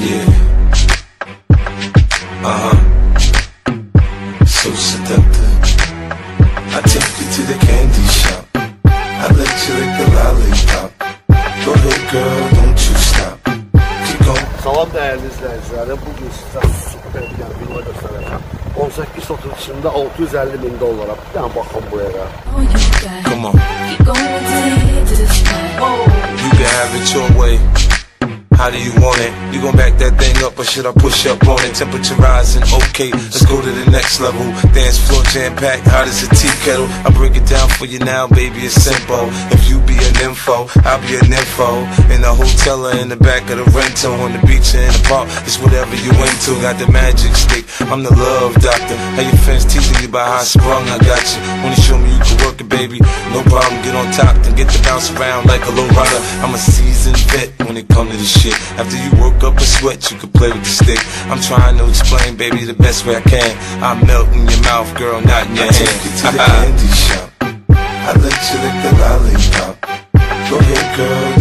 Yeah. Uh huh. So seductive. I take you to the candy shop. I let you lick the lollipop. Go ahead, girl, don't you stop. Keep going. Salam değerli izleyicilerim. Bugün size süper bir villa göstereceğim. 18 sotun içinde 650 bin dolara. Bir tane bakın bu you got. Come on. Keep going till you get to the spot. You can have it your way. How do you want it? You gon' back that thing up or should I push up on it? Temperature rising, okay, let's go to the next level. Dance floor jam packed, hot as a tea kettle. I break it down for you now, baby, it's simple. If you be an info, I'll be an info. In the hotel or in the back of the rental, on the beach or in the park, it's whatever you into. Got the magic stick, I'm the love doctor. How your fans teasing you about how I sprung, I got you. Wanna show me you can work it, baby? No problem, get on top, then get to bounce around like a low rider. I'm a seasoned vet when it come to this shit. After you work up a sweat, you can play with the stick. I'm trying to explain, baby, the best way I can. I melt in your mouth, girl, not in your hand. Take you to the candy shop. I let you lick the lollipop. Go ahead, girl,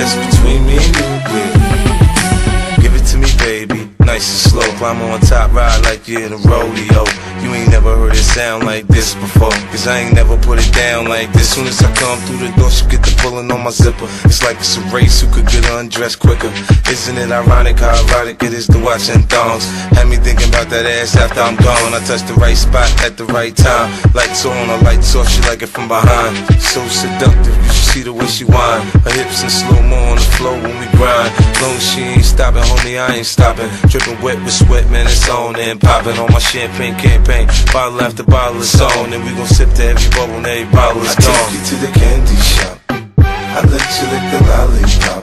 just between me and you. Give it to me, baby. Nice and slow. Climb on top, ride like you're in a rodeo. You ain't never heard it sound like this before. Cause I ain't never put it down like this. Soon as I come through the door, she get the pulling on my zipper. It's like it's a race who could get undressed quicker. Isn't it ironic how erotic it is to watch in thongs? Had me thinking about that ass after I'm gone. I touch the right spot at the right time. Lights on, or lights off, she like it from behind. So seductive, you should see the way she whine. Her hips in slow mo on the floor when we grind. Long she ain't stopping, homie, I ain't stopping. Dripping wet with wet, man, it's on. And popping on my champagne campaign. Bottle after bottle is on. And we gon' sip to every bubble and every bottle is I gone. I take you to the candy shop. I let you lick the lollipop.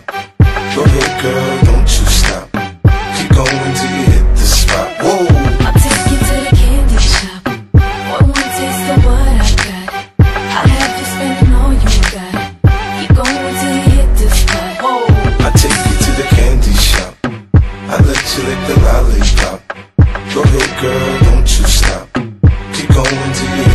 Go ahead, girl, don't you stop. Keep going till you hit the spot. Whoa. I take you to the candy shop. One taste of what I got. I have you spending all you got. Keep going till you hit the spot. Whoa. I take you to the candy shop. I let you lick the To you.